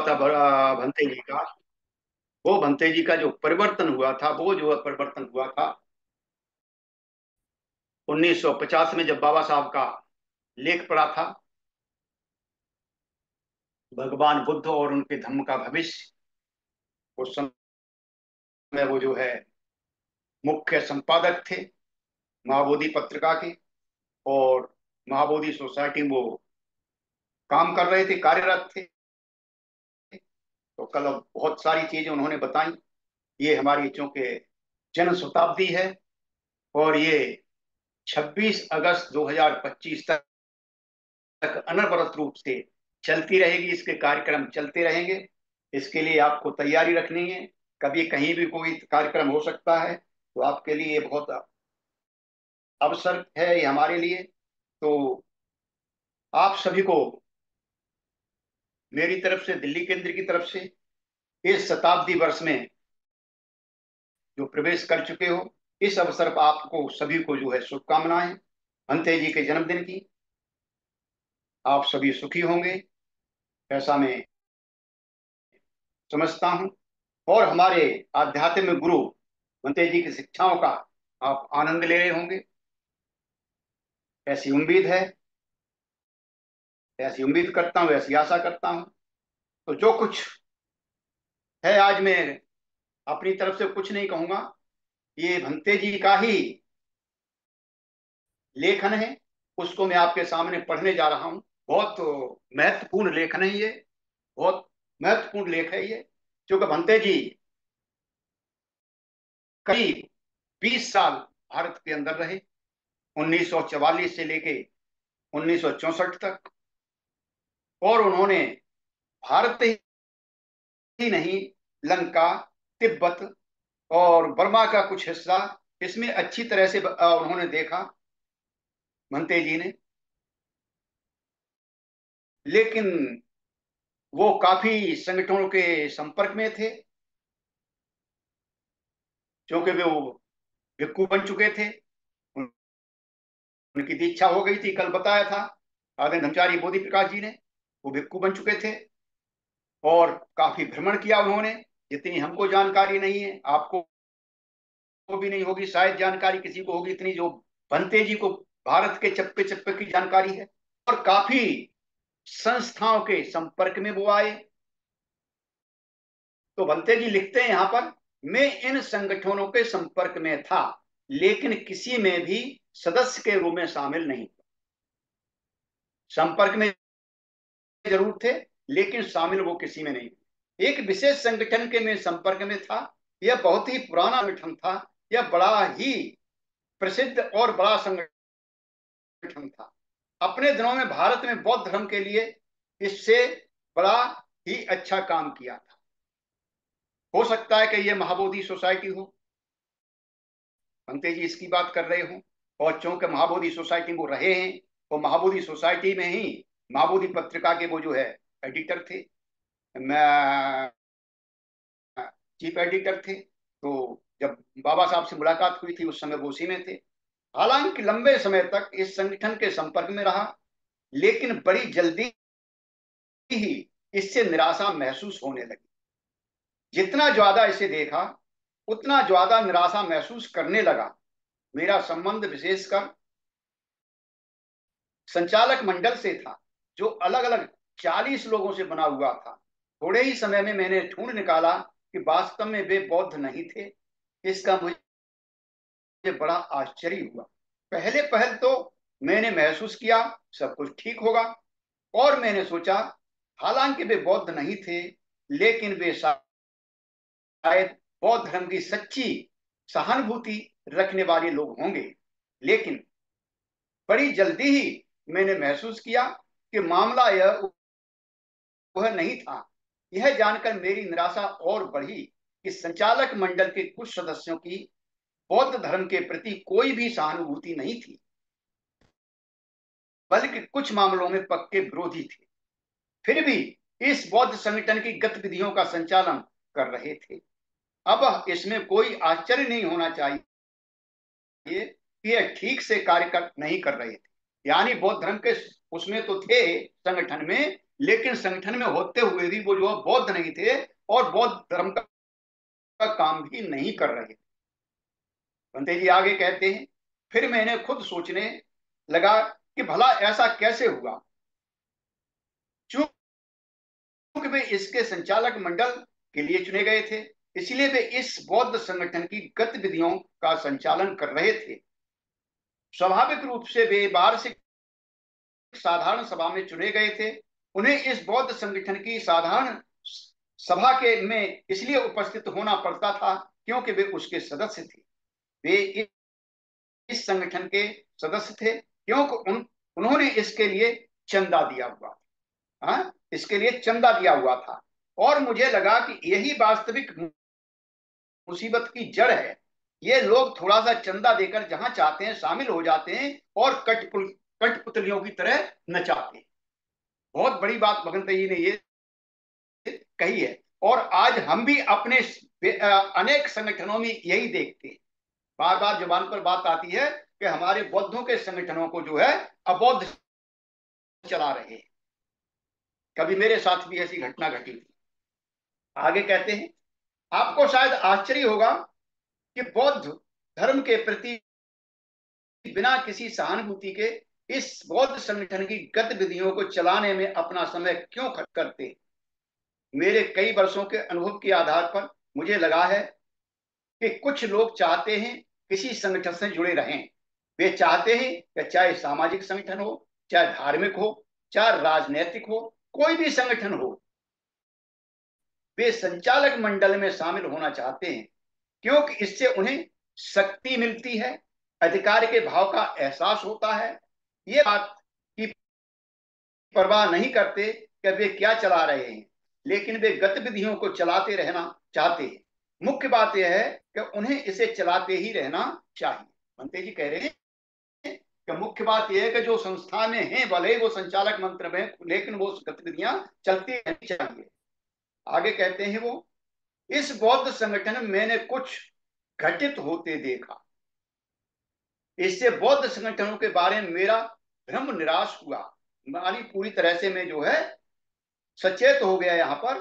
भंते जी का। वो भंते जी का जो परिवर्तन हुआ था, वो जो परिवर्तन हुआ था 1950 में जब बाबा साहब का लेख पड़ा था, भगवान बुद्ध और उनके धर्म का भविष्य, उस समय वो जो है मुख्य संपादक थे, महाबोधि पत्रिका के, और महाबोधि सोसाइटी वो काम कर रहे थे, कार्यरत थे। तो कल बहुत सारी चीज़ें उन्होंने बताई। ये हमारी चूँकि जन शताब्दी है और ये 26 अगस्त 2025 तक तक अनवरत रूप से चलती रहेगी। इसके कार्यक्रम चलते रहेंगे। इसके लिए आपको तैयारी रखनी है। कभी कहीं भी कोई कार्यक्रम हो सकता है तो आपके लिए ये बहुत अवसर है ये हमारे लिए। तो आप सभी को मेरी तरफ़ से, दिल्ली केंद्र की तरफ़ से, इस शताब्दी वर्ष में जो प्रवेश कर चुके हो, इस अवसर पर आपको सभी को जो है शुभकामनाएँ अंते जी के जन्मदिन की। आप सभी सुखी होंगे, ऐसा मैं समझता हूँ। और हमारे आध्यात्मिक गुरु मंते जी की शिक्षाओं का आप आनंद ले रहे होंगे। ऐसी उम्मीद है ऐसी उम्मीद करता हूँ, ऐसी आशा करता हूँ। तो जो कुछ है आज मैं अपनी तरफ़ से कुछ नहीं कहूँगा। ये भंते जी का ही लेखन है, उसको मैं आपके सामने पढ़ने जा रहा हूँ। बहुत महत्वपूर्ण लेखन है ये, बहुत महत्वपूर्ण लेख है ये। क्योंकि भंते जी करीब 20 साल भारत के अंदर रहे 1944 से लेके 1964 तक। और उन्होंने भारत ही नहीं, लंका, तिब्बत और बर्मा का कुछ हिस्सा इसमें अच्छी तरह से उन्होंने देखा, मनते जी ने। लेकिन वो काफ़ी संगठनों के संपर्क में थे, क्योंकि वे वो भिक्कू बन चुके थे। उनकी दीक्षा हो गई थी, कल बताया था आदि धमचारी बोधि प्रकाश जी ने। वो भिक्कू बन चुके थे और काफ़ी भ्रमण किया उन्होंने। जितनी हमको जानकारी नहीं है, आपको भी नहीं होगी, शायद जानकारी किसी को होगी इतनी, जो बनते जी को भारत के चप्पे चप्पे की जानकारी है। और काफ़ी संस्थाओं के संपर्क में वो आए। तो बनते जी लिखते हैं यहाँ पर, मैं इन संगठनों के संपर्क में था, लेकिन किसी में भी सदस्य के रूप में शामिल नहीं संपर्क में ज़रूर थे, लेकिन शामिल वो किसी में नहीं एक विशेष संगठन के में संपर्क में था। यह बहुत ही पुराना संगठन था। यह बड़ा ही प्रसिद्ध और बड़ा संगठन था। अपने दिनों में भारत में बौद्ध धर्म के लिए इससे बड़ा ही अच्छा काम किया था। हो सकता है कि यह महाबोधि सोसाइटी हो। पंते जी इसकी बात कर रहे हो। और चूँकि महाबोधि सोसाइटी वो रहे हैं तो महाबोधि सोसाइटी में ही महाबोधि पत्रिका के वो जो है एडिटर थे। चीफ एडिटर थे। तो जब बाबा साहब से मुलाकात हुई थी, उस समय वो उसी में थे। हालाँकि लंबे समय तक इस संगठन के संपर्क में रहा, लेकिन बड़ी जल्दी ही इससे निराशा महसूस होने लगी। जितना ज़्यादा इसे देखा, उतना ज़्यादा निराशा महसूस करने लगा। मेरा संबंध विशेषकर संचालक मंडल से था। जो अलग अलग चालीस लोगों से बना हुआ था। थोड़े ही समय में मैंने ढूंढ निकाला कि वास्तव में वे बौद्ध नहीं थे। इसका मुझे बड़ा आश्चर्य हुआ। पहले पहल तो मैंने महसूस किया, सब कुछ ठीक होगा। और मैंने सोचा, हालाँकि वे बौद्ध नहीं थे, लेकिन वे शायद बौद्ध धर्म की सच्ची सहानुभूति रखने वाले लोग होंगे। लेकिन बड़ी जल्दी ही मैंने महसूस किया कि मामला यह वह नहीं था। यह जानकर मेरी निराशा और बढ़ी कि संचालक मंडल के कुछ सदस्यों की बौद्ध धर्म के प्रति कोई भी सहानुभूति नहीं थी, बल्कि कुछ मामलों में पक्के विरोधी थे। फिर भी इस बौद्ध संगठन की गतिविधियों का संचालन कर रहे थे। अब इसमें कोई आश्चर्य नहीं होना चाहिए कि यह ठीक से कार्य कर नहीं कर रहे थे। यानी बौद्ध धर्म के उसमें तो थे संगठन में लेकिन संगठन में होते हुए भी वो जो है बौद्ध नहीं थे और बौद्ध धर्म का, का काम भी नहीं कर रहे बंते जी आगे कहते हैं फिर मैंने खुद सोचने लगा कि भला ऐसा कैसे हुआ? चूँकि वे इसके संचालक मंडल के लिए चुने गए थे इसलिए वे इस बौद्ध संगठन की गतिविधियों का संचालन कर रहे थे। स्वाभाविक रूप से वे वार्षिक साधारण सभा में चुने गए थे। उन्हें इस बौद्ध संगठन की साधारण सभा के में इसलिए उपस्थित होना पड़ता था क्योंकि वे उसके सदस्य थे। वे इस संगठन के सदस्य थे क्योंकि उन, उन्होंने इसके लिए चंदा दिया हुआ था। हाँ? इसके लिए चंदा दिया हुआ था। और मुझे लगा कि यही वास्तविक मुसीबत की जड़ है। ये लोग थोड़ा सा चंदा देकर जहाँ चाहते हैं शामिल हो जाते हैं और कटपुल कठपुतलियों की तरह नचाते बहुत बड़ी बात भगंत जी ने ये कही है। और आज हम भी अपने अनेक संगठनों में यही देखते हैं। बार बार ज़ुबान पर बात आती है कि हमारे बौद्धों के संगठनों को जो है अबौद्ध चला रहे हैं। कभी मेरे साथ भी ऐसी घटना घटी थी। आगे कहते हैं, आपको शायद आश्चर्य होगा कि बौद्ध धर्म के प्रति बिना किसी सहानुभूति के इस बौद्ध संगठन की गतिविधियों को चलाने में अपना समय क्यों खर्च करते? मेरे कई वर्षों के अनुभव के आधार पर मुझे लगा है कि कुछ लोग चाहते हैं किसी संगठन से जुड़े रहें। वे चाहते हैं कि चाहे सामाजिक संगठन हो, चाहे धार्मिक हो, चाहे राजनीतिक हो, कोई भी संगठन हो। वे संचालक मंडल में शामिल होना चाहते हैं, क्योंकि इससे उन्हें शक्ति मिलती है, अधिकार के भाव का एहसास होता है ये बात की परवाह नहीं करते कि वे क्या चला रहे हैं, लेकिन वे गतिविधियों को चलाते रहना चाहते हैं। मुख्य बात यह है कि उन्हें इसे चलाते ही रहना चाहिए। मंत्री जी कह रहे हैं कि मुख्य बात यह है कि जो संस्था में है, भले वो संचालक मंत्र में लेकिन वो गतिविधियाँ चलती रहनी चाहिए। आगे कहते हैं वो, इस बौद्ध संगठन मैंने कुछ घटित होते देखा। इससे बौद्ध संगठनों के बारे में मेरा भ्रम निराश हुआ। मानी पूरी तरह से मैं जो है सचेत हो गया यहाँ पर।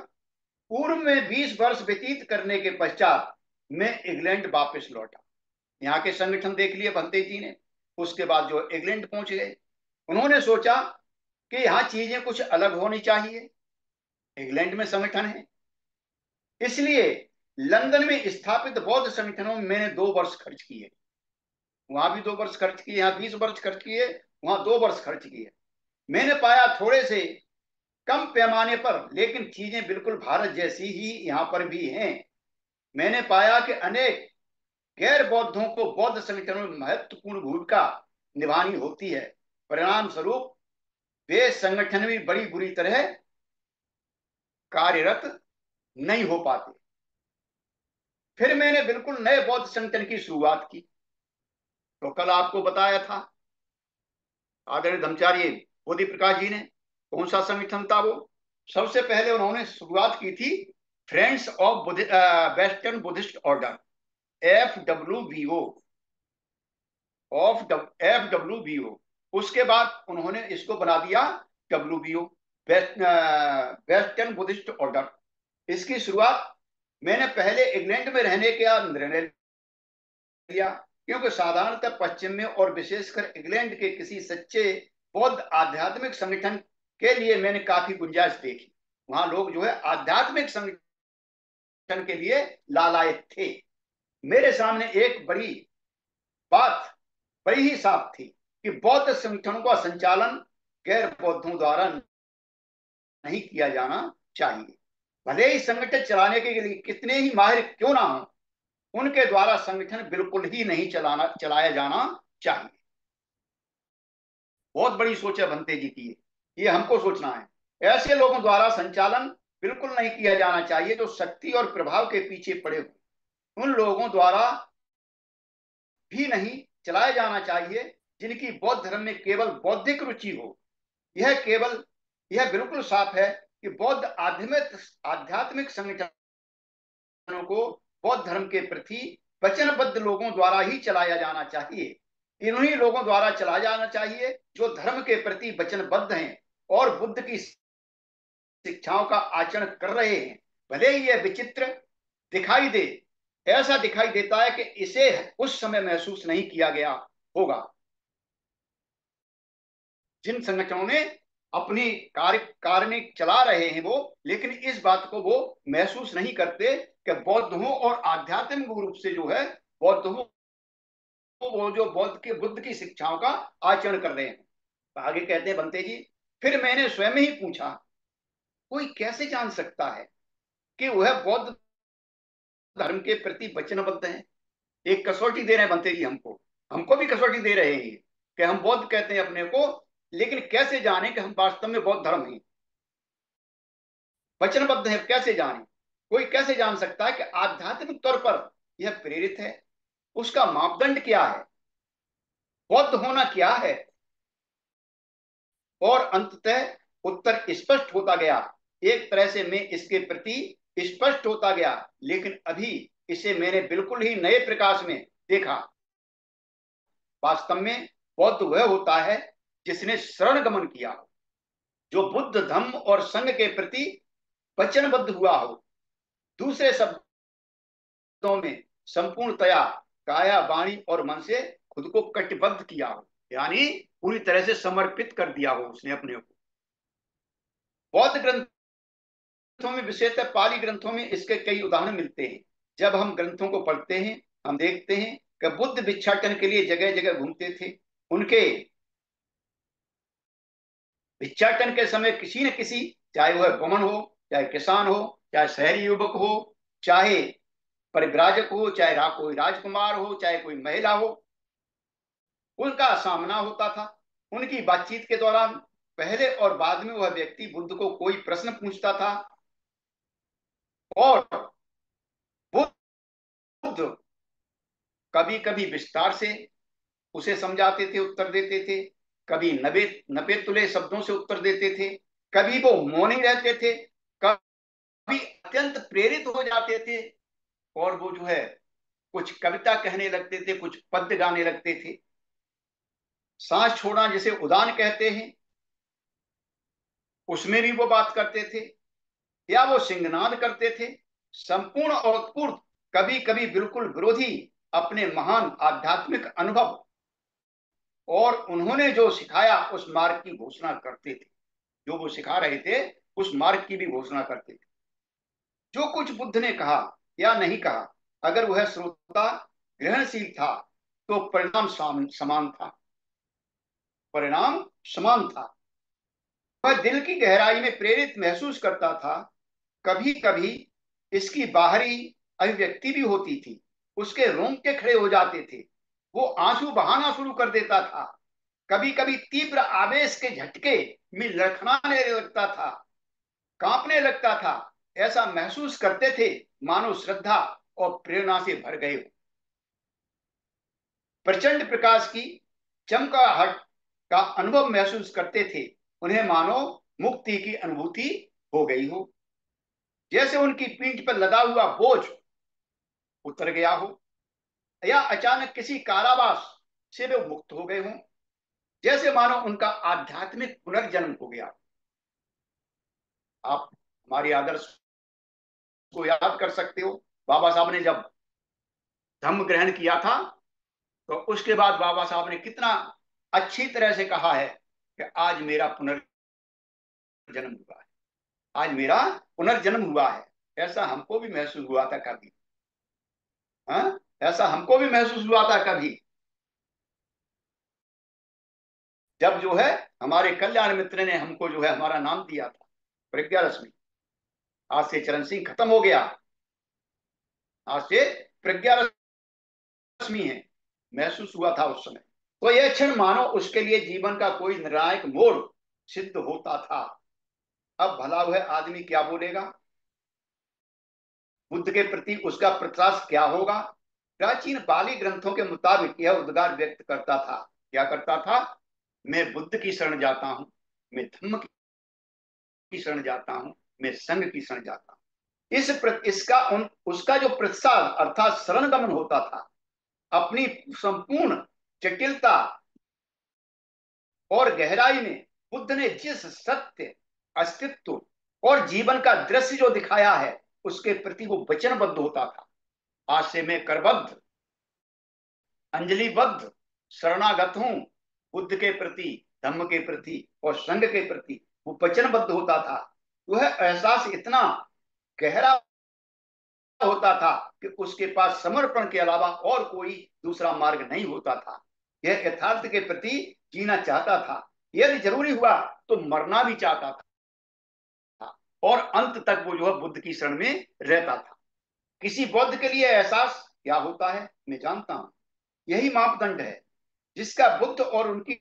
पूर्व में 20 वर्ष व्यतीत करने के पश्चात मैं इंग्लैंड वापस लौटा। यहाँ के संगठन देख लिए भंते जी ने। उसके बाद जो इंग्लैंड पहुँच गए। उन्होंने सोचा कि यहाँ चीज़ें कुछ अलग होनी चाहिए। इंग्लैंड में संगठन है। इसलिए लंदन में स्थापित बौद्ध संगठनों में मैंने दो वर्ष खर्च किए। वहाँ भी दो वर्ष खर्च किए, यहाँ बीस वर्ष खर्च किए, वहाँ दो वर्ष खर्च किए। मैंने पाया थोड़े से कम पैमाने पर, लेकिन चीज़ें बिल्कुल भारत जैसी ही यहाँ पर भी हैं। मैंने पाया कि अनेक गैर बौद्धों को बौद्ध संगठनों में महत्वपूर्ण भूमिका निभानी होती है। परिणाम स्वरूप वे संगठन भी बड़ी बुरी तरह कार्यरत नहीं हो पाते। फिर मैंने बिल्कुल नए बौद्ध संगठन की शुरुआत की। तो कल आपको बताया था। आदरणीय धर्मचार्य, बोधि प्रकाश जी ने कौन सा संगठन था वो? सबसे पहले उन्होंने शुरुआत की थी Friends of Western Buddhist Order, F W B O, of F W B O. उसके बाद उन्होंने इसको बना दिया W B O Western Buddhist Order. इसकी शुरुआत मैंने पहले इंग्लैंड में रहने का निर्णय लिया क्योंकि साधारणतः पश्चिम में और विशेषकर इंग्लैंड के किसी सच्चे बौद्ध आध्यात्मिक संगठन के लिए मैंने काफ़ी गुंजाइश देखी। वहाँ लोग जो है आध्यात्मिक संगठन के लिए लालायत थे। मेरे सामने एक बड़ी बात, बड़ी ही साफ़ थी कि बौद्ध संगठनों का संचालन गैर बौद्धों द्वारा नहीं किया जाना चाहिए। भले ही संगठन चलाने के लिए कितने ही माहिर क्यों ना हो उनके द्वारा संगठन बिल्कुल ही नहीं चलाना, चलाया जाना चाहिए। बहुत बड़ी सोच है बनते जी की। ये हमको सोचना है। ऐसे लोगों द्वारा संचालन बिल्कुल नहीं किया जाना चाहिए जो शक्ति और प्रभाव के पीछे पड़े हुए उन लोगों द्वारा भी नहीं चलाया जाना चाहिए जिनकी बौद्ध धर्म में केवल बौद्धिक रुचि हो। यह केवल, यह बिल्कुल साफ़ है कि बौद्ध आध्यात्मिक संगठनों को बौद्ध धर्म के प्रति वचनबद्ध लोगों द्वारा ही चलाया जाना चाहिए। इन्हीं लोगों द्वारा चलाया जाना चाहिए जो धर्म के प्रति वचनबद्ध हैं और बुद्ध की शिक्षाओं का आचरण कर रहे हैं। भले ही यह विचित्र दिखाई दे, ऐसा दिखाई देता है कि इसे उस समय महसूस नहीं किया गया होगा। जिन संगठनों ने अपनी कार्य कार्य चला रहे हैं वो, लेकिन इस बात को वो महसूस नहीं करते कि बौद्ध हो और आध्यात्मिक रूप से जो है, बौद्ध वो जो बौद्ध के, बुद्ध की शिक्षाओं का आचरण कर रहे हैं। तो आगे कहते हैं बनते जी, फिर मैंने स्वयं ही पूछा, कोई कैसे जान सकता है कि वह बौद्ध धर्म के प्रति वचनबद्ध है? एक कसौटी दे रहे हैं बनते जी हमको। हमको भी कसौटी दे रहे हैं कि हम बौद्ध कहते हैं अपने को लेकिन कैसे जाने कि हम वास्तव में बौद्ध धर्म हैं? वचनबद्ध है कैसे जाने? कोई कैसे जान सकता है कि आध्यात्मिक तौर पर यह प्रेरित है? उसका मापदंड क्या है? बौद्ध होना क्या है? और अंततः उत्तर स्पष्ट होता गया। एक तरह से मैं इसके प्रति स्पष्ट होता गया, लेकिन अभी इसे मैंने बिल्कुल ही नए प्रकाश में देखा। वास्तव में बौद्ध वह होता है जिसने शरण गमन किया हो, जो बुद्ध धम्म और संघ के प्रति वचनबद्ध हुआ हो, दूसरे शब्दों में संपूर्णतया काया वाणी और मन से खुद को कटिबद्ध किया हो, यानी पूरी तरह से समर्पित कर दिया हो उसने अपने को। बौद्ध ग्रंथों में विशेषतः पाली ग्रंथों में इसके कई उदाहरण मिलते हैं। जब हम ग्रंथों को पढ़ते हैं, हम देखते हैं कि बुद्ध भिक्षाटन के लिए जगह जगह घूमते थे, उनके भिक्षाटन के समय किसी न किसी, चाहे वह गमन हो, चाहे किसान हो, चाहे शहरी युवक हो, चाहे परिव्राजक हो, चाहे रा, कोई राजकुमार हो, चाहे कोई महिला हो, उनका सामना होता था। उनकी बातचीत के दौरान पहले और बाद में वह व्यक्ति बुद्ध को कोई प्रश्न पूछता था और बुद्ध कभी कभी विस्तार से उसे समझाते थे, उत्तर देते थे। कभी नबे नबे तुले शब्दों से उत्तर देते थे, कभी वो मौन रहते थे, कभी अत्यंत प्रेरित हो जाते थे, और वो जो है, कुछ कविता कहने लगते थे, कुछ पद्य गाने लगते थे। सांस छोड़ना जिसे उदान कहते हैं, उसमें भी वो बात करते थे, या वो सिंगनाद करते थे। संपूर्ण और पूर्ण कभी कभी बिल्कुल विरोधी अपने महान आध्यात्मिक अनुभव और उन्होंने जो सिखाया, उस मार्ग की घोषणा करते थे। जो वो सिखा रहे थे, उस मार्ग की भी घोषणा करते थे। जो कुछ बुद्ध ने कहा या नहीं कहा, अगर वह श्रोता ग्रहणशील था तो परिणाम समान था। परिणाम समान था। वह दिल की गहराई में प्रेरित महसूस करता था। कभी कभी इसकी बाहरी अभिव्यक्ति भी होती थी। उसके रोंगटे खड़े हो जाते थे। वो आँसू बहाना शुरू कर देता था। कभी कभी तीव्र आवेश के झटके में लड़खड़ाने लगता था, कांपने लगता था। ऐसा महसूस करते थे मानो श्रद्धा और प्रेरणा से भर गए प्रचंड प्रकाश की चमकाहट का अनुभव महसूस करते थे, उन्हें मानो मुक्ति की अनुभूति हो गई हो। जैसे उनकी पीठ पर लदा हुआ बोझ उतर गया हो। या अचानक किसी कारावास से वे मुक्त हो गए हों? जैसे मानो उनका आध्यात्मिक पुनर्जन्म हो गया। आप हमारी आदर्श को याद कर सकते हो। बाबा साहब ने जब धम्म ग्रहण किया था तो उसके बाद बाबा साहब ने कितना अच्छी तरह से कहा है कि आज मेरा पुनर्जन्म हुआ है। आज मेरा पुनर्जन्म हुआ है। ऐसा हमको भी महसूस हुआ था कभी। हाँ? ऐसा हमको भी महसूस हुआ था कभी। जब जो है, हमारे कल्याण मित्र ने हमको जो है, हमारा नाम दिया था, प्रज्ञा रश्मि। आज से चरण सिंह खत्म हो गया। आज से प्रज्ञा रश्मि है। महसूस हुआ था उस समय। तो यह क्षण मानो उसके लिए जीवन का कोई निर्णायक मोड़ सिद्ध होता था। अब भला हुआ आदमी क्या बोलेगा? बुद्ध के प्रति उसका प्रत्याश क्या होगा? प्राचीन बाली ग्रंथों के मुताबिक यह उद्गार व्यक्त करता था। क्या करता था? मैं बुद्ध की शरण जाता हूँ मैं धम्म की शरण जाता हूँ मैं संघ की शरण जाता हूँ। इस प्र, इसका उन, उसका जो प्रसाद अर्थात शरण गमन होता था अपनी संपूर्ण जटिलता और गहराई में बुद्ध ने जिस सत्य अस्तित्व और जीवन का दृश्य जो दिखाया है उसके प्रति वो वचनबद्ध होता था। से मैं करबद्ध, अंजलिबद्ध, शरणागत हूँ। बुद्ध के प्रति, धम्म के प्रति और संघ के प्रति वो वचनबद्ध होता था। वह एहसास इतना गहरा होता था कि उसके पास समर्पण के अलावा और कोई दूसरा मार्ग नहीं होता था। यह यथार्थ के प्रति जीना चाहता था। यदि ज़रूरी हुआ तो मरना भी चाहता था। और अंत तक वो जो है बुद्ध की शरण में रहता था। किसी बौद्ध के लिए एहसास क्या होता है? मैं जानता हूँ। यही मापदंड है, जिसका बुद्ध और उनकी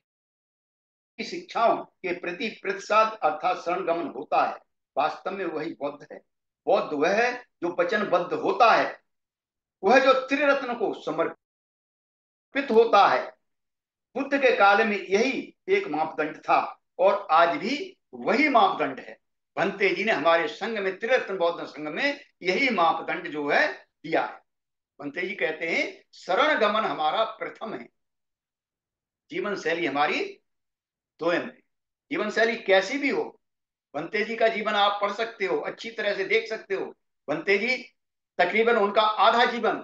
शिक्षाओं के प्रति प्रतिसाद अर्थात शरण गमन होता है। वास्तव में वही बौद्ध है। बौद्ध वह है जो वचनबद्ध होता है। वह जो त्रिरत्न को समर्पित होता है। बुद्ध के काल में यही एक मापदंड था और आज भी वही मापदंड है। भंते जी ने हमारे संघ में, त्रिरत्न बौद्ध संघ में यही मापदंड जो है दिया है। भंते जी कहते हैं शरण गमन हमारा प्रथम है। जीवन शैली हमारी दोयम है। जीवन शैली कैसी भी हो बंते जी का जीवन आप पढ़ सकते हो, अच्छी तरह से देख सकते हो। बंते जी, तकरीबन उनका आधा जीवन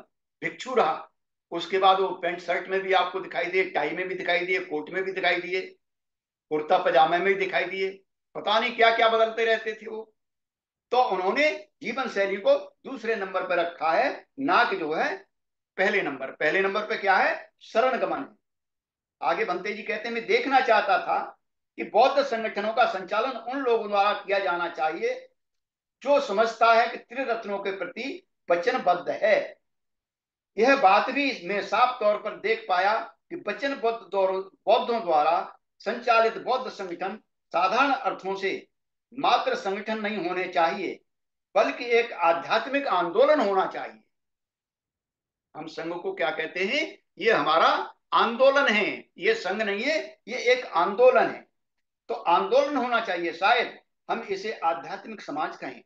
भिक्षु रहा। उसके बाद वो पेंट शर्ट में भी आपको दिखाई दिए, टाई में भी दिखाई दिए, कोट में भी दिखाई दिए कुर्ता पजामे में भी दिखाई दिए। पता नहीं क्या क्या बदलते रहते थे वो। तो उन्होंने जीवन शैली को दूसरे नंबर पर रखा है। ना कि जो है, पहले नंबर। पहले नंबर पे क्या है? शरण गमन। आगे बनते जी कहते हैं, मैं देखना चाहता था कि बौद्ध संगठनों का संचालन उन लोगों द्वारा किया जाना चाहिए जो समझता है कि त्रिरत्नों के प्रति वचनबद्ध है। यह बात भी मैं साफ़ तौर पर देख पाया कि वचनबद्ध बौद्धों द्वारा संचालित बौद्ध संगठन साधारण अर्थों से मात्र संगठन नहीं होने चाहिए, बल्कि एक आध्यात्मिक आंदोलन होना चाहिए। हम संघ को क्या कहते हैं? ये हमारा आंदोलन है, ये संघ नहीं है, ये एक आंदोलन है। तो आंदोलन होना चाहिए, शायद हम इसे आध्यात्मिक समाज कहें।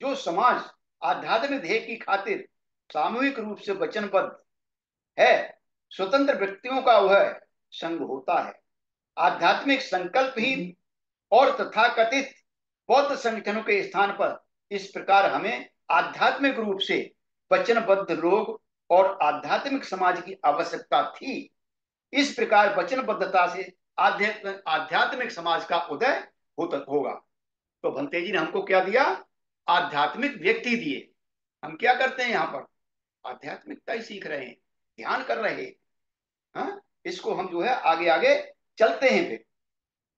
जो समाज आध्यात्मिक ध्येय की खातिर सामूहिक रूप से वचनबद्ध है, स्वतंत्र व्यक्तियों का वह संघ होता है। आध्यात्मिक संकल्पहीन और तथाकथित बौद्ध संगठनों के स्थान पर इस प्रकार हमें आध्यात्मिक रूप से वचनबद्ध लोग और आध्यात्मिक समाज की आवश्यकता थी। इस प्रकार वचनबद्धता से आध्यात्मिक समाज का उदय होता, होगा। तो भंते जी ने हमको क्या दिया? आध्यात्मिक व्यक्ति दिए। हम क्या करते हैं यहाँ पर? आध्यात्मिकता ही सीख रहे हैं, ध्यान कर रहे हैं। हाँ? इसको हम जो है आगे आगे चलते हैं फिर।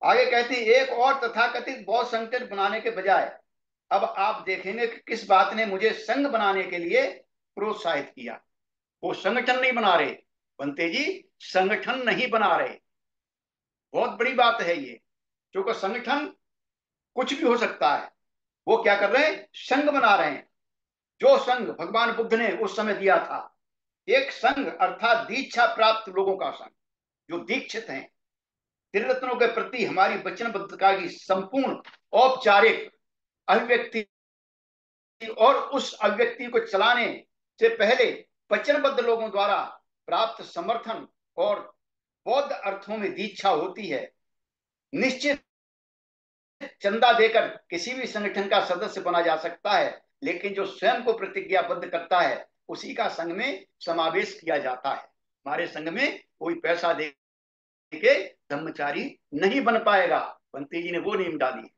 आगे कहती, एक और तथाकथित बौद्ध संगठन बनाने के बजाय, अब आप देखेंगे कि किस बात ने मुझे संघ बनाने के लिए प्रोत्साहित किया। वो संगठन नहीं बना रहे। बनते जी, संगठन नहीं बना रहे। बहुत बड़ी बात है ये। क्योंकि संगठन कुछ भी हो सकता है। वो क्या कर रहे हैं? संघ बना रहे हैं। जो संघ भगवान बुद्ध ने उस समय दिया था, एक संघ अर्थात दीक्षा प्राप्त लोगों का संघ जो दीक्षित हैं। त्रिरत्नों के प्रति हमारी वचनबद्धता की संपूर्ण, औपचारिक अभिव्यक्ति और उस अभिव्यक्ति को चलाने से पहले वचनबद्ध लोगों द्वारा प्राप्त समर्थन और बौद्ध अर्थों में दीक्षा होती है। निश्चित चंदा देकर किसी भी संगठन का सदस्य बना जा सकता है, लेकिन जो स्वयं को प्रतिज्ञाबद्ध करता है, उसी का संघ में समावेश किया जाता है। हमारे संघ में कोई पैसा दे के ब्रह्मचारी नहीं बन पाएगा। बंती जी ने वो नियम डाली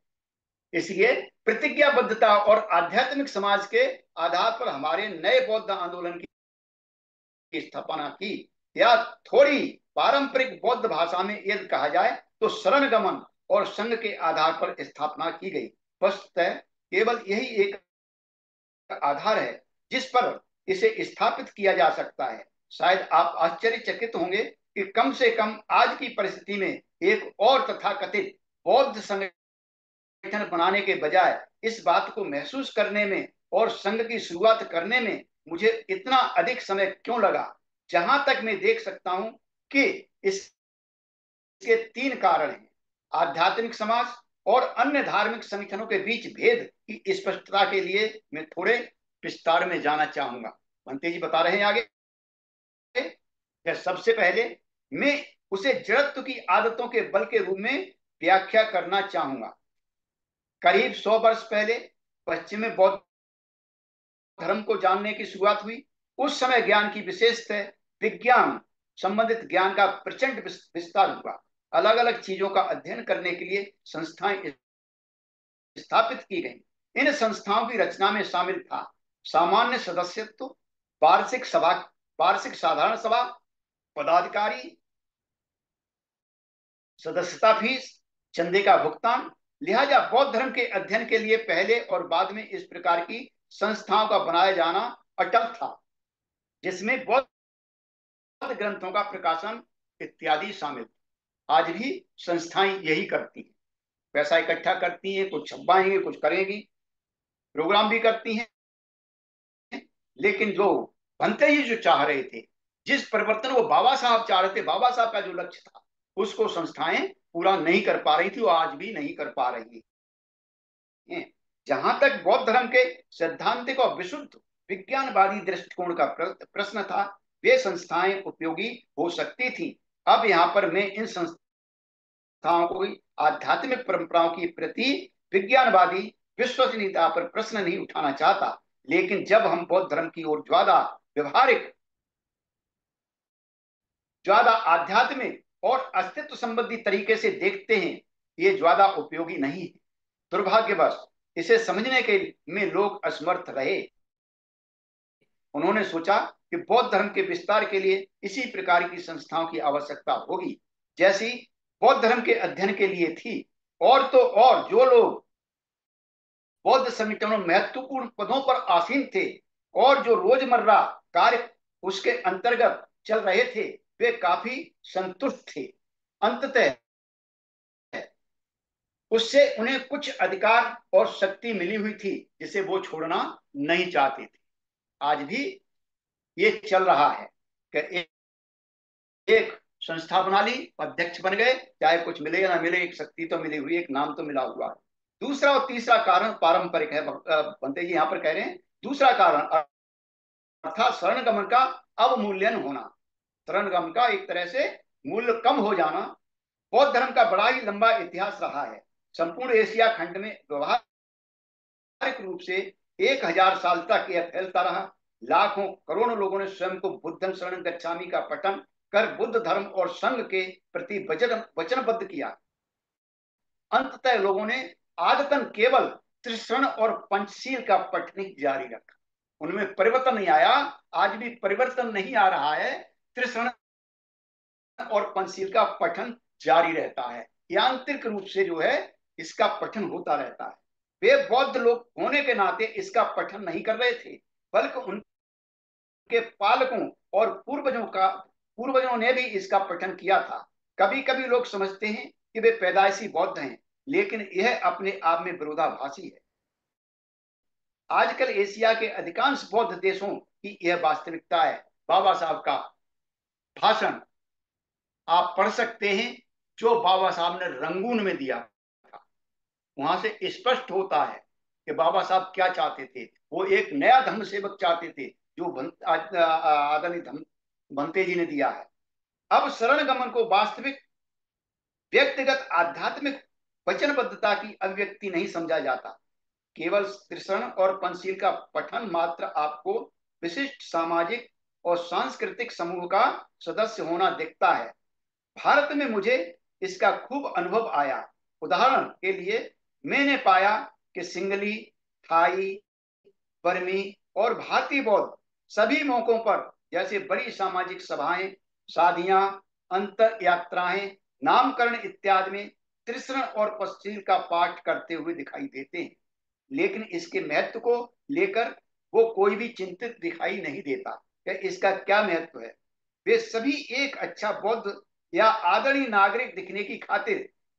इसलिए प्रतिज्ञाबद्धता और आध्यात्मिक समाज के आधार पर हमारे नए बौद्ध आंदोलन की स्थापना की। या थोड़ी पारंपरिक बौद्ध भाषा में यदि कहा जाए तो शरण गमन और संघ के आधार पर स्थापना की गई। वस्तः केवल यही एक आधार है जिस पर इसे स्थापित किया जा सकता है। शायद आप आश्चर्यचकित होंगे कि कम से कम आज की परिस्थिति में एक और तथाकथित बौद्ध संगठन बनाने के बजाय इस बात को महसूस करने में और संघ की शुरुआत करने में मुझे इतना अधिक समय क्यों लगा? जहाँ तक मैं देख सकता हूँ कि इस इसके तीन कारण हैं। आध्यात्मिक समाज और अन्य धार्मिक संगठनों के बीच भेद की स्पष्टता के लिए मैं थोड़े विस्तार में जाना चाहूँगा। भंते जी बता रहे हैं आगे। सबसे पहले मैं उसे जड़त्व की आदतों के बल के रूप में व्याख्या करना चाहूँगा। करीब सौ वर्ष पहले पश्चिम में बौद्ध धर्म को जानने की शुरुआत हुई। उस समय ज्ञान की विशेषता विज्ञान संबंधित ज्ञान का प्रचंड विस्तार हुआ। अलग अलग चीज़ों का अध्ययन करने के लिए संस्थाएँ स्थापित की गई। इन संस्थाओं की रचना में शामिल था सामान्य सदस्यत्व, वार्षिक सभा, वार्षिक साधारण सभा पदाधिकारी, सदस्यता फ़ीस, चंदे का भुगतान, लिहाजा बौद्ध धर्म के अध्ययन के लिए पहले और बाद में इस प्रकार की संस्थाओं का बनाया जाना अटल था, जिसमें बौद्ध ग्रंथों का प्रकाशन इत्यादि शामिल। आज भी संस्थाएँ यही करती हैं। पैसा इकट्ठा करती हैं, कुछ छपाएँगे कुछ करेंगी, प्रोग्राम भी करती हैं, लेकिन जो बनते ही जो चाह रहे थे जिस परिवर्तन वो बाबा साहब चाह रहे थे, बाबा साहब का जो लक्ष्य था, उसको संस्थाएँ पूरा नहीं कर पा रही थी और आज भी नहीं कर पा रही है। जहाँ तक बौद्ध धर्म के सैद्धांतिक और विशुद्ध विज्ञानवादी दृष्टिकोण का प्रश्न था, वे संस्थाएँ उपयोगी हो सकती थी। अब यहाँ पर मैं इन संस्थाओं को आध्यात्मिक परंपराओं की प्रति विज्ञानवादी विश्वसनीयता पर प्रश्न नहीं उठाना चाहता, लेकिन जब हम बौद्ध धर्म की ओर ज़्यादा व्यवहारिक ज़्यादा आध्यात्मिक और अस्तित्व संबंधी तरीके से देखते हैं, ये ज़्यादा उपयोगी नहीं है। दुर्भाग्यवश, इसे समझने के में लोग असमर्थ रहे। उन्होंने सोचा कि बौद्ध धर्म के विस्तार के लिए इसी प्रकार की संस्थाओं की आवश्यकता होगी। जैसी बौद्ध धर्म के अध्ययन के लिए थी, और तो और जो लोग बौद्ध संगठनों महत्वपूर्ण पदों पर आसीन थे, और जो रोज़मर्रा कार्य उसके अंतर्गत चल रहे थे वे काफ़ी संतुष्ट थे। अंततः उससे उन्हें कुछ अधिकार और शक्ति मिली हुई थी जिसे वो छोड़ना नहीं चाहते थे। आज भी ये चल रहा है कि एक, संस्था बना ली अध्यक्ष बन गए चाहे कुछ मिले या ना मिले एक शक्ति तो मिली हुई एक नाम तो मिला हुआ है। दूसरा और तीसरा कारण पारंपरिक है बनते जी यहाँ पर कह रहे हैं। दूसरा कारण अर्थात शरण गमन का अवमूल्यन होना। शरणगम का एक तरह से मूल्य कम हो जाना बौद्ध धर्म का बड़ा ही लंबा इतिहास रहा है। संपूर्ण एशिया खंड में व्यवहारिक रूप से एक हज़ार साल तक यह फैलता रहा। लाखों करोड़ों लोगों ने स्वयं को बुद्धन शरण गच्छामी का पठन कर बुद्ध धर्म और संघ के प्रति वचन वचनबद्ध किया। अंततः लोगों ने आदतन केवल त्रिशरण और पंचशील का पठन जारी रखा। उनमें परिवर्तन नहीं आया। आज भी परिवर्तन नहीं आ रहा है। त्रिशरण और पंचशील का पठन जारी रहता है। यांत्रिक रूप से जो है, इसका पठन होता रहता है। वे बौद्ध लोग होने के नाते इसका पठन नहीं कर रहे थे, बल्कि उनके पालकों और पूर्वजों का, पूर्वजों ने भी इसका पठन किया था। कभी कभी लोग समझते हैं कि वे पैदाइशी बौद्ध हैं, लेकिन यह अपने आप में विरोधाभासी है। आजकल एशिया के अधिकांश बौद्ध देशों की यह वास्तविकता है। बाबा साहब का भाषण आप पढ़ सकते हैं जो बाबा साहब ने रंगून में दिया था। वहाँ से स्पष्ट होता है कि बाबा साहब क्या चाहते थे। वो एक नया धर्म सेवक चाहते थे, जो आदरणीय भंते जी ने दिया है। अब शरण गमन को वास्तविक, व्यक्तिगत, आध्यात्मिक वचनबद्धता की अभिव्यक्ति नहीं समझा जाता। केवल त्रिशरण और पंचशील का पठन मात्र आपको विशिष्ट सामाजिक और सांस्कृतिक समूह का सदस्य होना दिखता है। भारत में मुझे इसका खूब अनुभव आया। उदाहरण के लिए, मैंने पाया कि सिंगली, थाई, बर्मी और भारतीय बौद्ध सभी मौकों पर, जैसे बड़ी सामाजिक सभाएँ, शादियाँ अंतर यात्राएँ नामकरण इत्यादि में त्रिशरण और पश्चिम का पाठ करते हुए दिखाई देते हैं। लेकिन इसके महत्व को लेकर वो कोई भी चिंतित दिखाई नहीं देता। इसका क्या महत्व है? वे सभी एक अच्छा बौद्ध या आदरणीय नागरिक दिखने की खातिर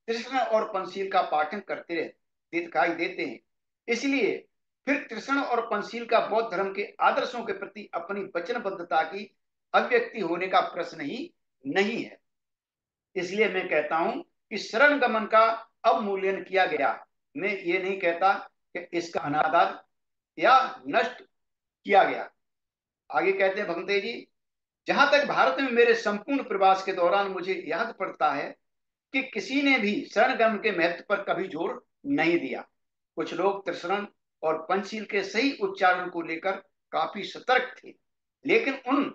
कृष्ण और पंचशील का पाठन करते रहे, दिखाई देते हैं। इसलिए फिर कृष्ण और पंचशील का बौद्ध धर्म के आदर्शों के प्रति अपनी वचनबद्धता की अभिव्यक्ति होने का प्रश्न ही नहीं है। इसलिए मैं कहता हूँ कि शरण गमन का अवमूल्यन किया गया। मैं ये नहीं कहता कि इसका अनादार या नष्ट किया गया। आगे कहते हैं, भगवते जी, जहाँ तक भारत में मेरे संपूर्ण प्रवास के दौरान मुझे याद पड़ता है कि किसी ने भी शरण गम के महत्व पर कभी ज़ोर नहीं दिया। कुछ लोग त्रिशरण और पंचशील के सही उच्चारण को लेकर काफ़ी सतर्क थे, लेकिन उन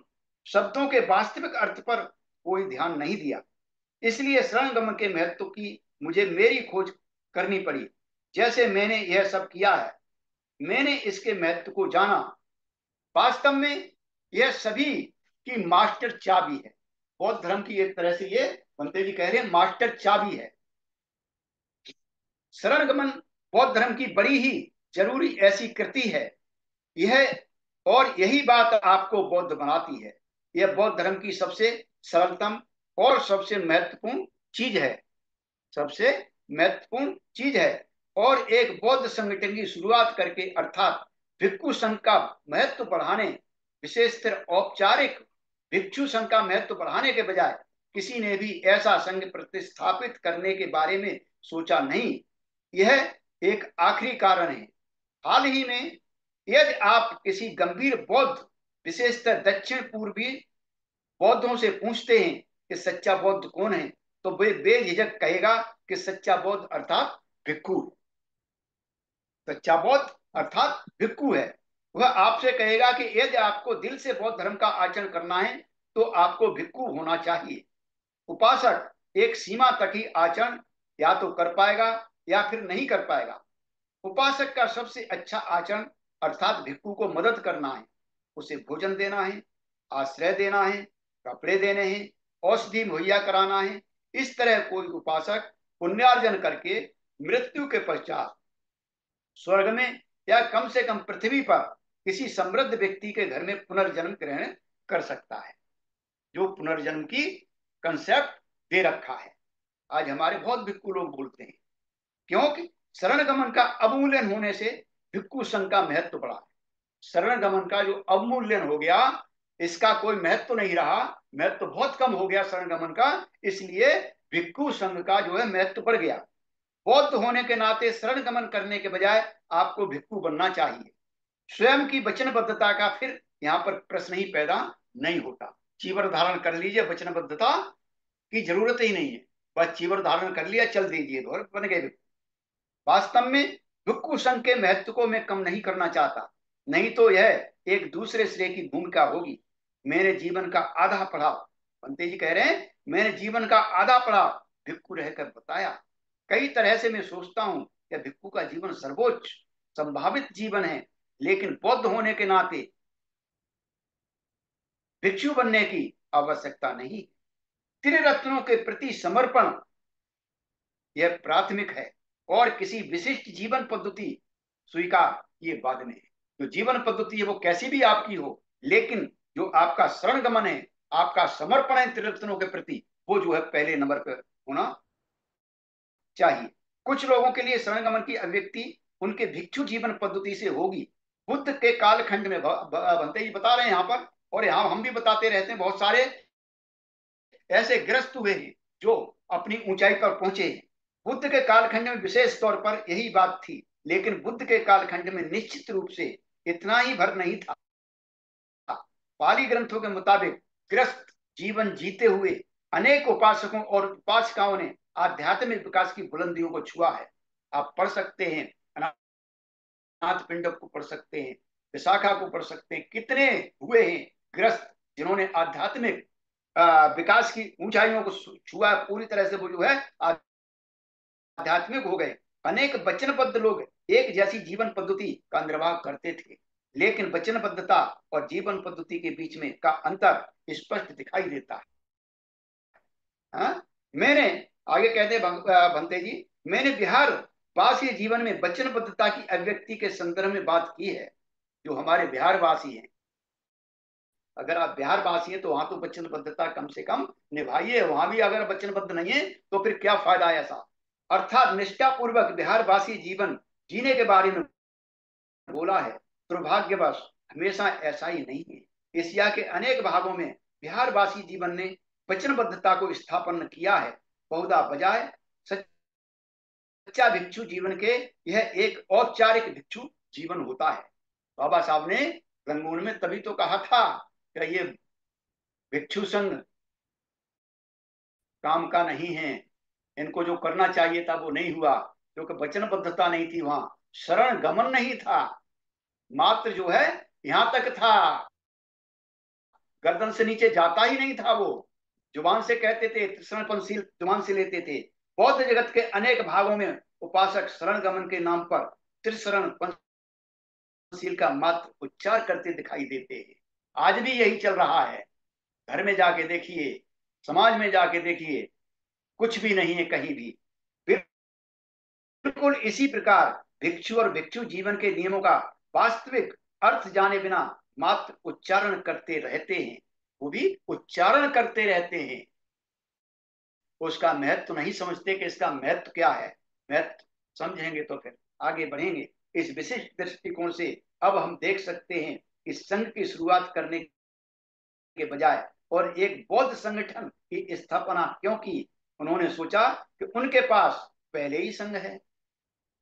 शब्दों के वास्तविक अर्थ पर कोई ध्यान नहीं दिया। इसलिए शरण गमन के महत्व की मुझे मेरी खोज करनी पड़ी। जैसे मैंने यह सब किया है, मैंने इसके महत्व को जाना वास्तव में यह सभी की मास्टर चाबी है। बौद्ध धर्म की एक तरह से ये बनते जी कह रहे हैं, मास्टर चाबी है। शरण गमन बौद्ध धर्म की बड़ी ही ज़रूरी ऐसी कृति है। यह और यही बात आपको बौद्ध बनाती है। यह बौद्ध धर्म की सबसे सरलतम और सबसे महत्वपूर्ण चीज़ है। सबसे महत्वपूर्ण चीज़ है। और एक बौद्ध संगठन की शुरुआत करके, अर्थात भिक्षु संघ का महत्व बढ़ाने विशेषतर औपचारिक भिक्षु संघ का महत्व बढ़ाने के बजाय किसी ने भी ऐसा संघ प्रतिस्थापित करने के बारे में सोचा नहीं। यह एक आखिरी कारण है। हाल ही में यदि आप किसी गंभीर बौद्ध विशेषतर दक्षिण पूर्वी बौद्धों से पूछते हैं कि सच्चा बौद्ध कौन है तो वे बेझिझक कहेगा कि सच्चा बौद्ध अर्थात भिक्खु। सच्चा बौद्ध अर्थात भिक्खु है। वह आपसे कहेगा कि यदि आपको दिल से बौद्ध धर्म का आचरण करना है तो आपको भिक्खु होना चाहिए। उपासक एक सीमा तक ही आचरण या तो कर पाएगा या फिर नहीं कर पाएगा। उपासक का सबसे अच्छा आचरण अर्थात भिक्खु को मदद करना है। उसे भोजन देना है, आश्रय देना है, कपड़े देने हैं, औषधि मुहैया कराना है। इस तरह कोई उपासक पुण्यार्जन करके मृत्यु के पश्चात स्वर्ग में या कम से कम पृथ्वी पर किसी समृद्ध व्यक्ति के घर में पुनर्जन्म ग्रहण कर सकता है, जो पुनर्जन्म की कंसेप्ट दे रखा है। आज हमारे बहुत भिक्खु लोग बोलते हैं, क्योंकि शरण गमन का अवमूल्यन होने से भिक्खु संघ का महत्व बढ़ा है। शरण गमन का जो अवमूल्यन हो गया, इसका कोई महत्व तो नहीं रहा। महत्व तो बहुत कम हो गया शरण गमन का, इसलिए भिक्खु संघ का जो है महत्व बढ़ गया। बौद्ध होने के नाते शरण गमन करने के बजाय आपको भिक्खु बनना चाहिए। स्वयं की वचनबद्धता का फिर यहाँ पर प्रश्न ही पैदा नहीं होता। चीवर धारण कर लीजिए, वचनबद्धता की ज़रूरत ही नहीं है। बस चीवर धारण कर लिया, चल दीजिए तो बन गए वास्तव में भिक्खु संघ के महत्व को मैं कम नहीं करना चाहता। नहीं तो यह एक दूसरे श्रेय की भूमिका होगी? मेरे जीवन का आधा पढ़ाव पंते जी कह रहे हैं मैंने जीवन का आधा पढ़ाव भिक्खु रहकर बताया। कई तरह से मैं सोचता हूँ कि भिक्खु का जीवन सर्वोच्च, संभावित जीवन है, लेकिन बौद्ध होने के नाते भिक्षु बनने की आवश्यकता नहीं। त्रिरत्नों के प्रति समर्पण, यह प्राथमिक है, और किसी विशिष्ट जीवन पद्धति स्वीकार, ये बाद में है। जो जीवन पद्धति है, वो कैसी भी आपकी हो, लेकिन जो आपका शरण गमन है, आपका समर्पण है त्रिरत्नों के प्रति, वो जो है पहले नंबर पर होना चाहिए। कुछ लोगों के लिए शरण गमन की अभिव्यक्ति उनके भिक्षु जीवन पद्धति से होगी। बुद्ध के कालखंड में बनते ही बता रहे हैं यहाँ पर, और यहाँ हम भी बताते रहते हैं, बहुत सारे ऐसे ग्रस्त हुए हैं जो अपनी ऊंचाई पर पहुँचे हैं। बुद्ध के कालखंड में विशेष तौर पर यही बात थी, लेकिन बुद्ध के कालखंड में निश्चित रूप से इतना ही भर नहीं था। पाली ग्रंथों के मुताबिक ग्रस्त जीवन जीते हुए अनेक उपासकों और उपासिकाओं ने आध्यात्मिक विकास की बुलंदियों को छुआ है। आप पढ़ सकते हैं, अनाथ पिंडक को पढ़ सकते हैं, विशाखा को पढ़ सकते हैं, कितने हुए हैं ग्रस्त जिन्होंने आध्यात्मिक विकास की ऊंचाइयों को छुआ पूरी तरह से वो जो है आध्यात्मिक हो गए। अनेक वचनबद्ध लोग एक जैसी जीवन पद्धति का निर्वाह करते थे, लेकिन वचनबद्धता और जीवन पद्धति के बीच में का अंतर स्पष्ट दिखाई देता है। हा? मैंने आगे कहते हैं भंते जी, मैंने बिहार वासी जीवन में वचनबद्धता की अभिव्यक्ति के संदर्भ में बात की है, जो हमारे बिहार वासी हैं। अगर आप बिहार वासी हैं तो वहाँ तो वचनबद्धता कम से कम निभाइए, वहाँ भी अगर वचनबद्ध नहीं है तो फिर क्या फ़ायदा है ऐसा? अर्थात निष्ठापूर्वक बिहार वासी जीवन जीने के बारे में बोला है, दुर्भाग्यवश हमेशा ऐसा ही नहीं है। एशिया के अनेक भागों में बिहार वासी जीवन ने वचनबद्धता को स्थापन किया है बहुधा बजाय सच्चा भिक्षु जीवन के, यह एक औपचारिक भिक्षु जीवन होता है। बाबा साहब ने रंगून में तभी तो कहा था कि ये भिक्षु संघ काम का नहीं है। इनको जो करना चाहिए था वो नहीं हुआ क्योंकि वचनबद्धता नहीं थी वहाँ। शरण गमन नहीं था। मात्र जो है यहाँ तक था। गर्दन से नीचे जाता ही नहीं था वो। ज़ुबान से कहते थे पंशील ज़ुबान से लेते थे। बौद्ध जगत के अनेक भागों में उपासक शरण गमन के नाम पर त्रिशरण पंशील का मात्र उच्चार करते दिखाई देते हैं। आज भी यही चल रहा है। घर में जाके देखिए, समाज में जाके देखिए, कुछ भी नहीं है कहीं भी। बिल्कुल इसी प्रकार भिक्षु और भिक्षु जीवन के नियमों का वास्तविक अर्थ जाने बिना मात्र उच्चारण करते रहते हैं। वो भी उच्चारण करते रहते हैं। उसका महत्व नहीं समझते कि इसका महत्व क्या है। महत्व समझेंगे तो फिर आगे बढ़ेंगे। इस विशिष्ट दृष्टिकोण से अब हम देख सकते हैं कि संघ की शुरुआत करने के बजाय और एक बौद्ध संगठन की स्थापना क्योंकि उन्होंने सोचा कि उनके पास पहले ही संघ है।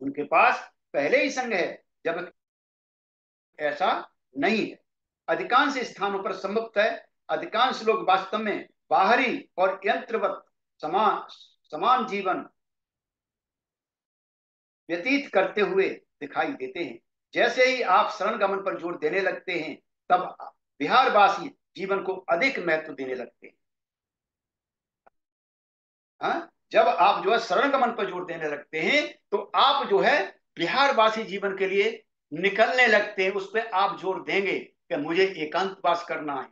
उनके पास पहले ही संघ है जब ऐसा नहीं है। अधिकांश स्थानों पर संभवत है अधिकांश लोग वास्तव में बाहरी और यंत्रवत समान समान जीवन व्यतीत करते हुए दिखाई देते हैं। जैसे ही आप शरण गमन पर ज़ोर देने लगते हैं, तब बिहारवासी जीवन को अधिक महत्व देने लगते हैं। हा? जब आप जो है शरण गमन पर ज़ोर देने लगते हैं तो आप जो है बिहारवासी जीवन के लिए निकलने लगते हैं। उस पर आप ज़ोर देंगे कि मुझे एकांतवास करना है।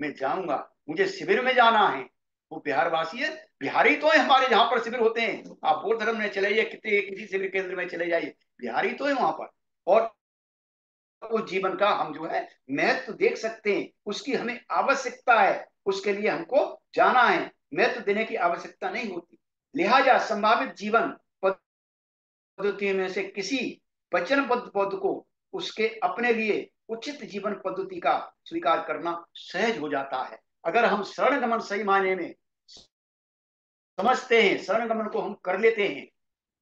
मैं जाऊँगा, मुझे शिविर में जाना है। वो बिहारवासी है, बिहारी तो है हमारे जहाँ पर शिविर होते हैं। आप बौद्ध धर्म में चले जाइए, कितने किसी शिविर केंद्र में चले जाइए। बिहारी तो है वहाँ पर। और उस जीवन का हम जो है, महत्व तो देख सकते हैं। उसकी हमें आवश्यकता है। उसके लिए हमको जाना है। महत्व तो देने की आवश्यकता नहीं होती। लिहाजा संभावित जीवन पद्धति में से किसी वचनबद्ध पद को उसके अपने लिए उचित जीवन पद्धति का स्वीकार करना सहज हो जाता है अगर हम शरण गमन सही मायने में समझते हैं, शरण गमन को हम कर लेते हैं,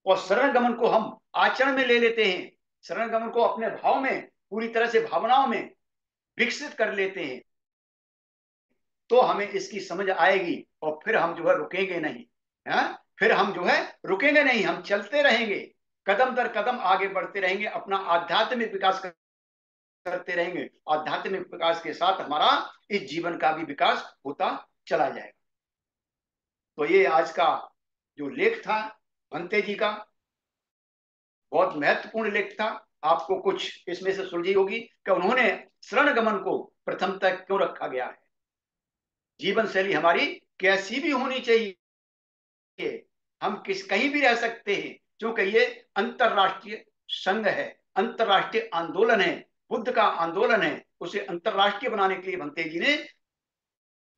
और शरण गमन को हम आचरण में ले लेते हैं, शरण गमन को अपने भाव में, पूरी तरह से भावनाओं में विकसित कर लेते हैं तो हमें इसकी समझ आएगी और फिर हम जो है रुकेंगे नहीं है हाँ? फिर हम जो है रुकेंगे नहीं, हम चलते रहेंगे, कदम दर कदम आगे बढ़ते रहेंगे, अपना आध्यात्मिक विकास करते रहेंगे। आध्यात्मिक विकास के साथ हमारा इस जीवन का भी विकास होता चला जाएगा। तो ये आज का जो लेख था, भंते जी का, बहुत महत्वपूर्ण लेख था। आपको कुछ इसमें से सुलझी होगी कि उन्होंने शरण गमन को प्रथम तक क्यों रखा गया है? जीवन शैली हमारी कैसी भी होनी चाहिए। हम किस, कहीं भी रह सकते हैं, क्योंकि ये अंतरराष्ट्रीय संघ है, अंतरराष्ट्रीय आंदोलन है। बुद्ध का आंदोलन है उसे अंतरराष्ट्रीय बनाने के लिए भंते जी ने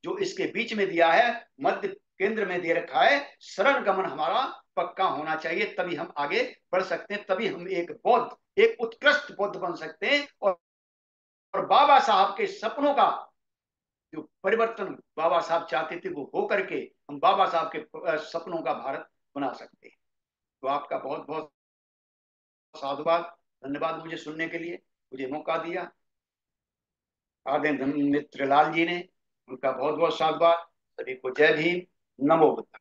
जो इसके बीच में दिया है मध्य केंद्र में दे रखा है शरण गमन हमारा पक्का होना चाहिए तभी हम आगे बढ़ सकते हैं तभी हम एक बौद्ध एक उत्कृष्ट बौद्ध बन सकते हैं और, और बाबा साहब के सपनों का जो परिवर्तन बाबा साहब चाहते थे वो हो करके हम बाबा साहब के सपनों का भारत बना सकते हैं। तो आपका बहुत बहुत साधुवाद धन्यवाद मुझे सुनने के लिए। मुझे मौका दिया। आदि मित्र लाल जी ने, उनका बहुत बहुत साधुवाद। सभी को जय भीम। नमो बुद्धा